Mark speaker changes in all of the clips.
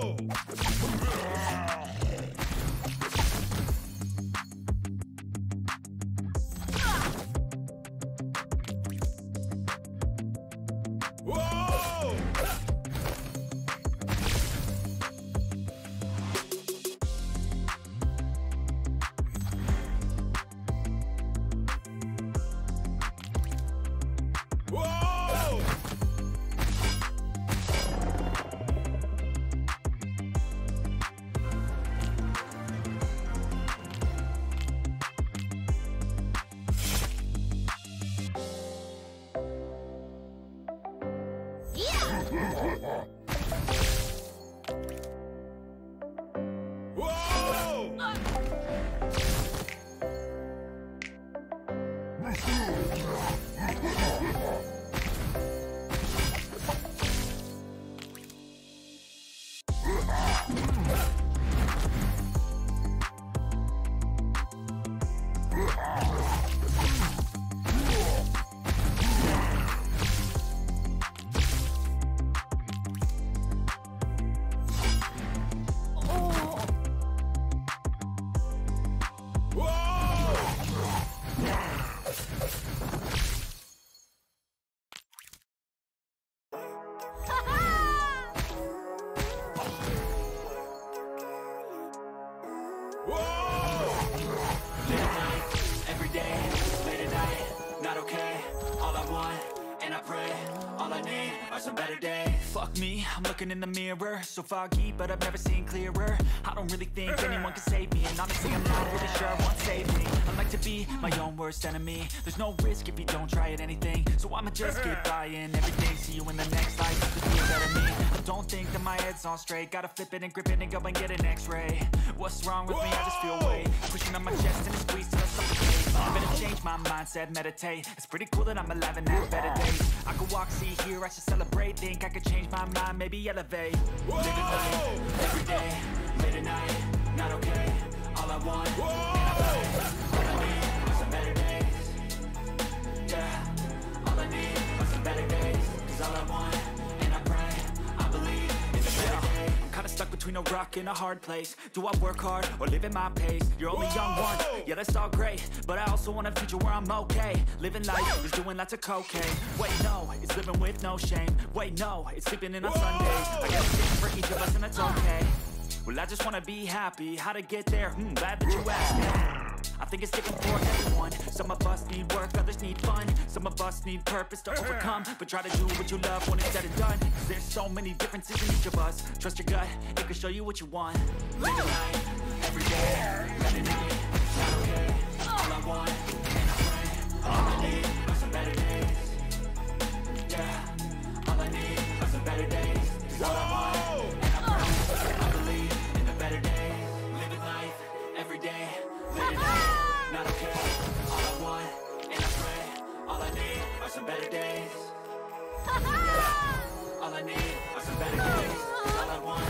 Speaker 1: Every looking in the mirror. So foggy, but I've never seen clearer. I don't really think anyone can save me. And honestly, I'm not really sure I want save me I like to be my own worst enemy. There's no risk if you don't try at anything. So I'ma just keep buying everything See you in the next life, you could be better me. I don't think that my head's on straight. Gotta flip it and grip it and go and get an x-ray. What's wrong with me? I just feel weight. Pushing on my chest and it squeeze till I suffocate I better change my mindset, meditate. It's pretty cool that I'm alive and have better days. I could walk, see, hear, I should celebrate. Think I could change my mind, maybe elevate. Living life, every day, late at night, not okay. All I want, all I want, and I pray I believe in the better days I'm kinda stuck between a rock and a hard place. Do I work hard or live at my pace? You're only young once, yeah that's all great But I also want a future where I'm okay. Living life is doing lots of cocaine. Wait no, it's living with no shame. Wait no, it's sleeping in on Sundays. I got a for each of us and that's okay. Well I just wanna be happy, how to get there? Hmm, glad that you asked I think it's different for everyone. Some of us need work, others need fun. Some of us need purpose to overcome. But try to do what you love when it's said and done. Cause there's so many differences in each of us. Trust your gut, it can show you what you want. Live a life, every day, let it night okay, all I want, and I I need are some better days. Yeah, all I need are some better days. Cause I night Not okay, all I want, and I pray All I need are some better days all I need are some better days. All I want,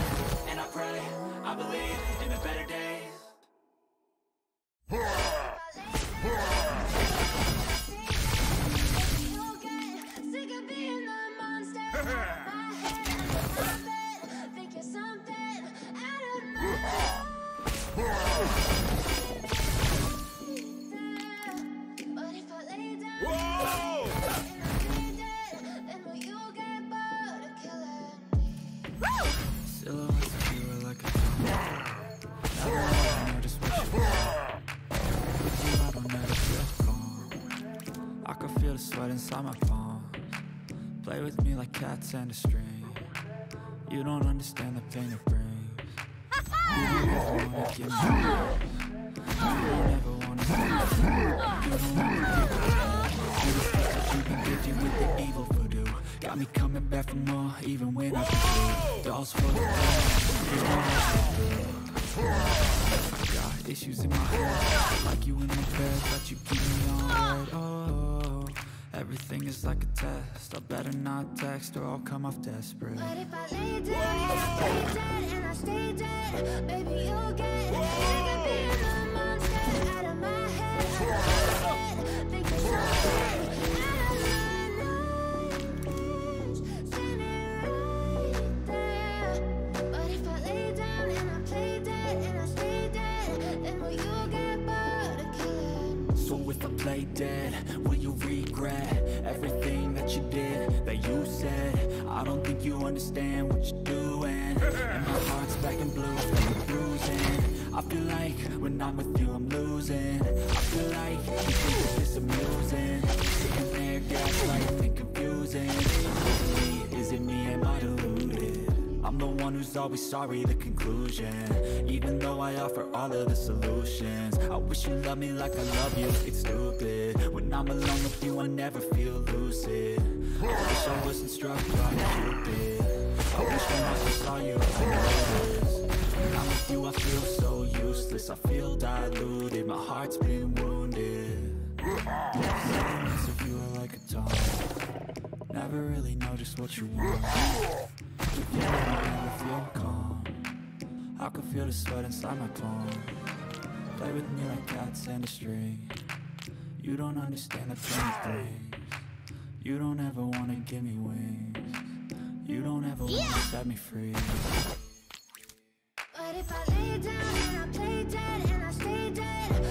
Speaker 1: and I pray, I believe in the better days. Silhouettes and a string. You don't understand the pain it brings. You don't ever wanna give me up. You don't ever wanna see me. You don't wanna give up. You just think that you can get you with the evil voodoo. Got me coming back for more, even when I can Dolls for the there's no Got issues in my head, like you in everything is like a test. I better not text or I'll come off desperate.
Speaker 2: But if I lay and I stay dead and I stay dead, baby you'll get sick of being the monster out of my head, out of my head. Think you're out
Speaker 1: understand what you're doing. And my heart's black and blue from the bruising. I feel like when I'm with you I'm losing. I feel like you think this amusing. Sitting there gaslighting and confusing. Is it me, is it me, am I deluded? I'm the one who's always sorry, the conclusion I offer all of the solutions. I wish you loved me like I love you, it's stupid. When I'm alone with you, I never feel lucid. I wish I wasn't struck by Cupid. I wish when I first saw you, I noticed When I'm with you, I feel so useless. I feel diluted, my heart's been wounded. Silence of you are like a taunt Never really know just what you want. You feel calm I can feel the sweat inside my palm. Play with me like cats and a string You don't understand the pain of things You don't ever wanna give me wings. You don't ever wanna set me free.
Speaker 2: But if I lay down and I play dead and I stay dead,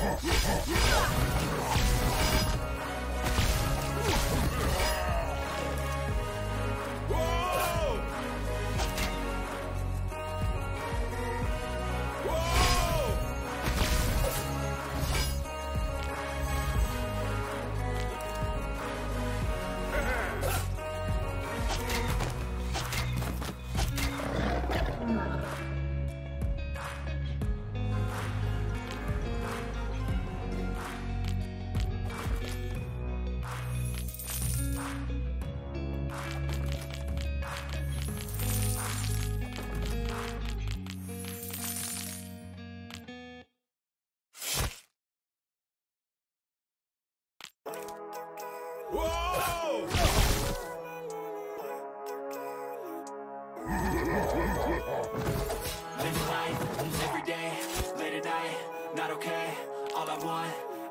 Speaker 2: Yeah! Live life, every day, late at night, not okay. All I want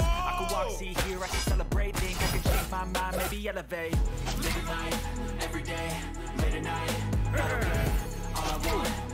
Speaker 1: I can walk, see, hear, I can celebrate Think I can change my mind, maybe elevate. Living life, every day, late at night Not okay, all I want,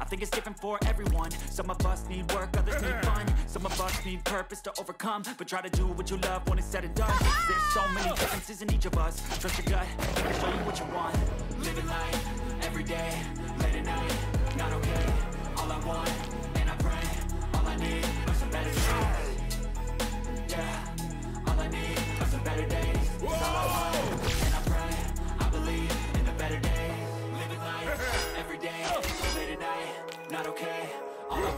Speaker 1: I think it's different for everyone. Some of us need work, others need fun. Some of us need purpose to overcome. But try to do what you love when it's said and done. There's so many differences in each of us. Trust your gut, it can show you what you want. Living life, every day, late at night. Not okay, all I want, and I pray All I need are some better days. Yeah, all I need are some better days. It's all I want,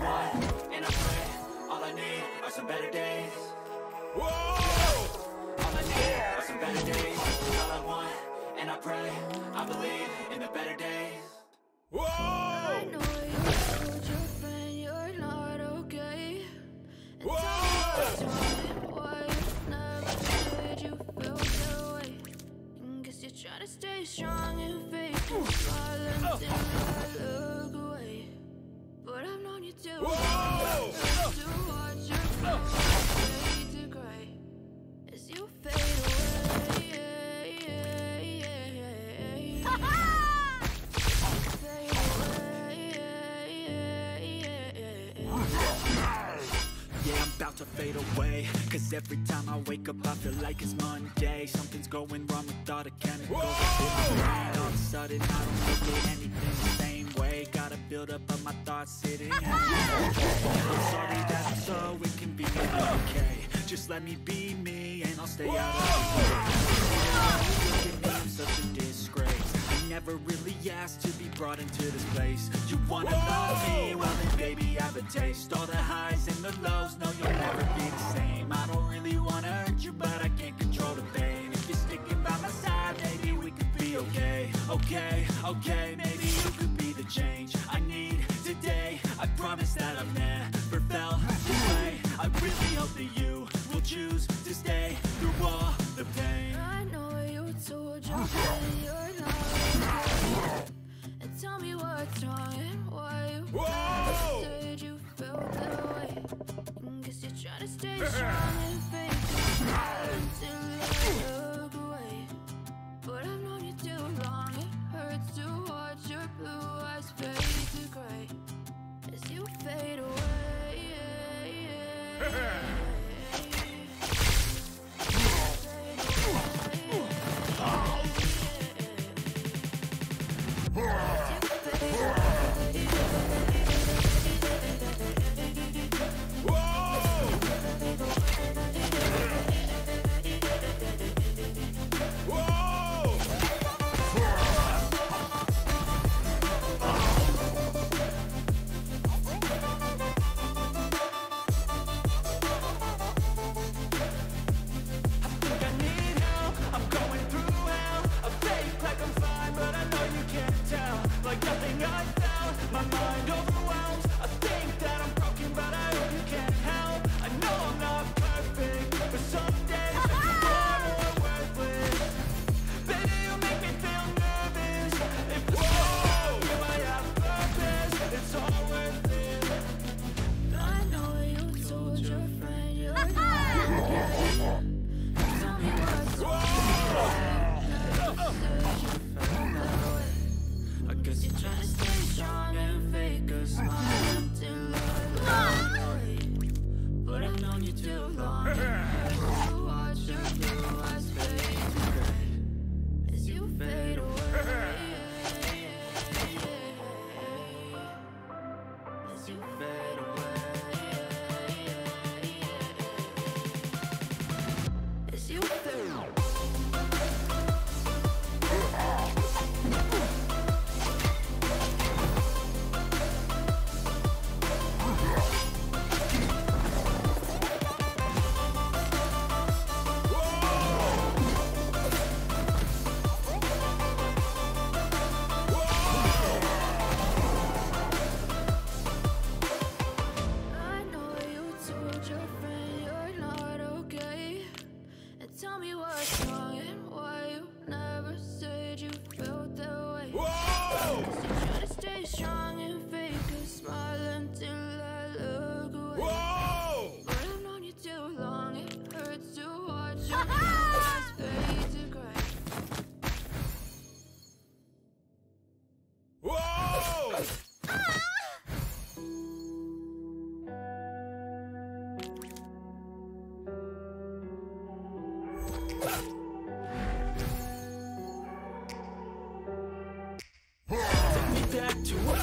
Speaker 1: want, and I pray All I need are some better days
Speaker 3: Whoa!
Speaker 1: all I need are some better days. All I want, and I pray, I believe in the better days.
Speaker 3: Whoa!
Speaker 2: trying to stay strong and fake and you too long
Speaker 3: Whoa!
Speaker 2: to watch your flowers fade to gray as you fade away.
Speaker 1: Yeah, I'm about to fade away. Cause every time I wake up, I feel like it's Monday. Something's going wrong with all the chemicals in my brain. All of a sudden, I don't look at anything the same way. Up of my thoughts sitting at I'm sorry that's so inconvenient, okay. Just let me be me and I'll stay out of I'm such a disgrace. I never really asked to be brought into this place. You wanna love me? Well then baby have a taste. All the highs and the lows, no you'll never be the same. I don't really wanna hurt you, but I can't control the pain. If you're sticking by my side, maybe we could be okay. Okay, okay, maybe you could be the change that I've never felt this way. I really hope that you will choose to stay through all the pain.
Speaker 2: I know you told your friend you're not okay. And tell me what's wrong and why you
Speaker 3: Whoa!
Speaker 2: said you felt that way. And guess you're trying to stay strong and fake until I
Speaker 1: do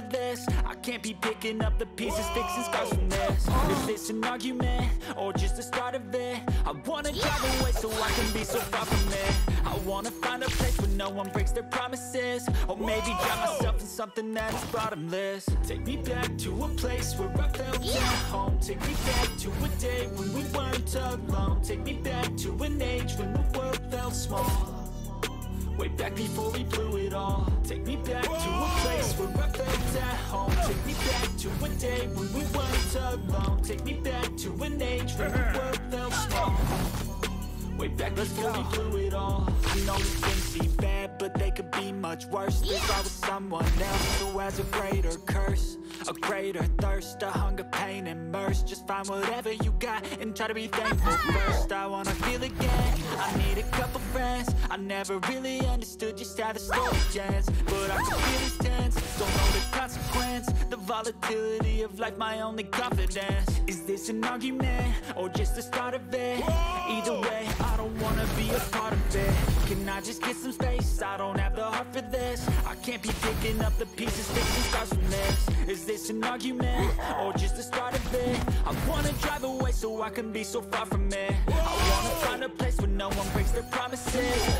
Speaker 1: for this. I can't be picking up the pieces, fixing scars from this. Is this an argument or just the start of it? I wanna drive away so I can be so far from it. I wanna find a place where no one breaks their promises, or maybe drown myself in something that is bottomless. Take me back to a place where I felt at home. Take me back to a day when we weren't alone. Take me back to an age when the world felt small. Way back before we blew it all. Take me back to a place where I felt at home. Take me back to a day when we weren't alone. Take me back to an age when the world felt small. Way back Let's before we blew it all. I know things seem bad, but they could be much worse. There's always someone else who has a greater curse, a greater thirst, a hunger, pain, and mercy. Just find whatever you got and try to be thankful first. I wanna I never really understood just how the story ends, but I can feel it's tense. Don't know the consequence, the volatility of life. My only confidence is this an argument or just the start of it? Either way, I don't wanna be a part of it. Can I just get some space? I don't have the heart for this. I can't be picking up the pieces, fixing scars from this. Is this an argument or just the start of it? I wanna drive away so I can be so far from it. I wanna find a place where no one breaks their promises,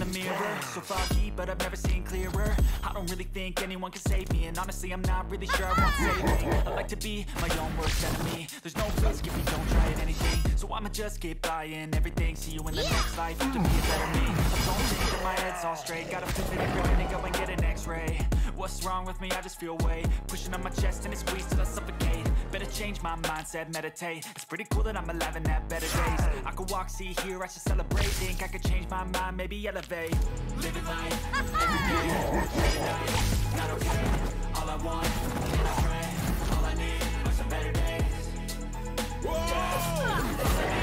Speaker 1: The mirror. So foggy, but I've never seen clearer. I don't really think anyone can save me And honestly, I'm not really sure I want saving. I like to be my own worst enemy. There's no risk if you don't try at anything. So I'ma just keep buying everything See you in the next life, you to be a better me. I don't think that my head's all straight. Gotta flip it minute, go and get an x-ray. What's wrong with me? I just feel weight Pushing on my chest and it squeezes till I suffocate Better change my mindset, meditate. It's pretty cool that I'm alive and have better days. I could walk, see, hear, I should celebrate. Think I could change my mind, maybe elevate. Living life, every day, late night Not okay, all I want, I pray. All I need are some better days. Some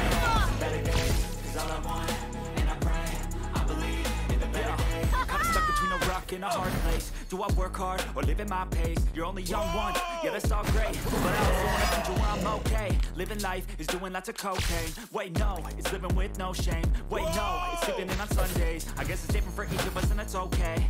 Speaker 1: between a a hard place. Do I work hard or live at my pace? You're only young once, yeah that's all great. But I also want a future where I'm okay. Living life is doing lots of cocaine. Wait no, it's living with no shame. Wait no, it's sleeping in on Sundays. I guess it's different for each of us and that's okay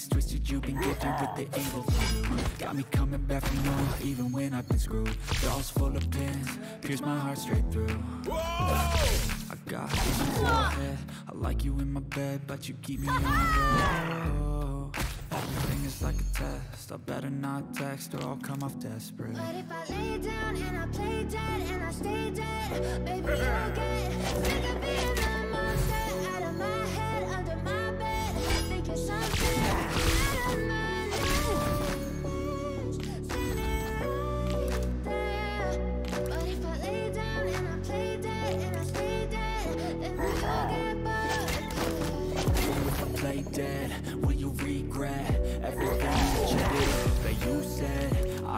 Speaker 2: And
Speaker 1: it's twisted you've been gifted with the evil you Got me coming back for more Even when I've been screwed. Dolls full of pins Pierce my heart straight through. I got issues in my head. I like you in my bed But you keep me on the road Everything is like a test. I better not text Or I'll come off desperate.
Speaker 2: But if I lay down and I play dead and I stay dead, baby, you'll get sick of being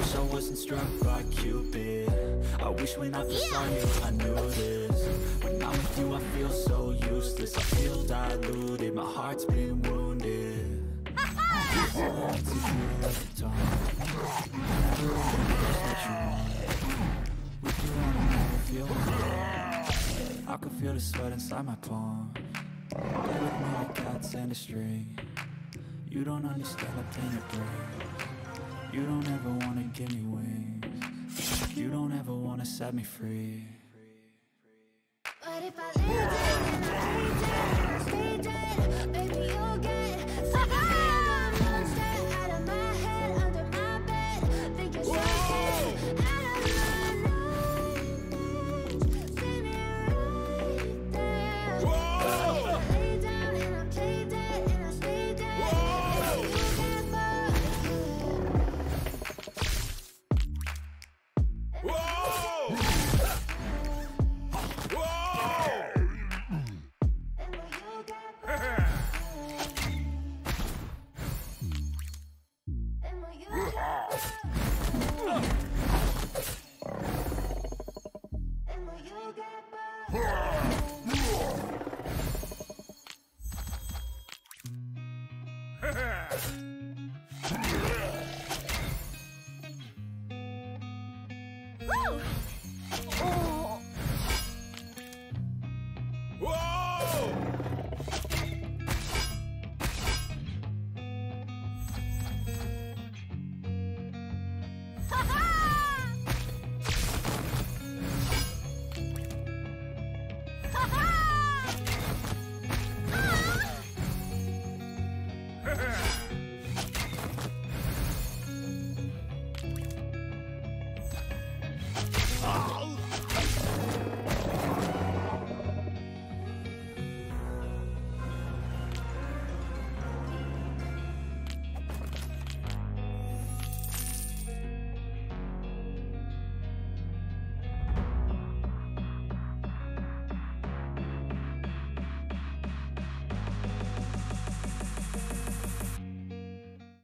Speaker 1: wish I wasn't struck by Cupid. I wish when I first saw you, I knew this. When I'm with you, I feel so useless. I feel diluted, my heart's been wounded. You you you I can feel the sweat inside my palm. Play with me like cats and a string. You don't understand the pain it brings You don't ever wanna give me wings. You don't ever wanna set me free.
Speaker 2: But if I lay